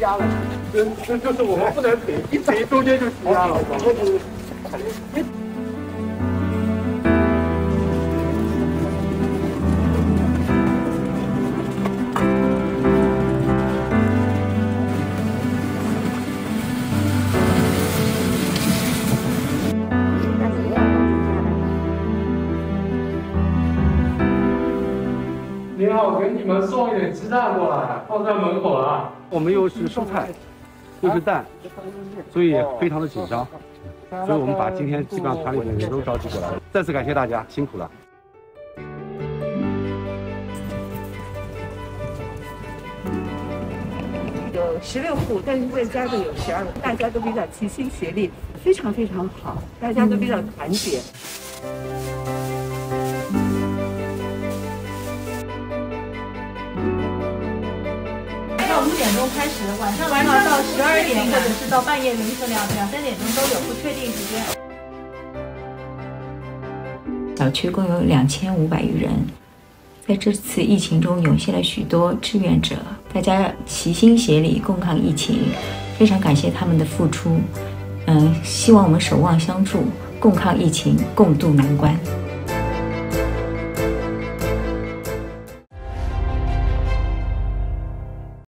压了，这这就是我们不能停，一停中间就积压了，你好，给你们送一点鸡蛋过来，放在门口了。我们又是蔬菜，又是蛋，所以非常的紧张。所以我们把今天基本上团里的人都召集过来了。再次感谢大家，辛苦了。有十六户，但是再加的有十二户，大家都比较齐心协力，非常非常好，大家都比较团结。到五点钟开始，晚上晚上到十二点，或者是到半夜凌晨两两三点钟都有，不确定时间。小区共有两千五百余人，在这次疫情中涌现了许多志愿者，大家齐心协力共抗疫情，非常感谢他们的付出。嗯，希望我们守望相助，共抗疫情，共度难关。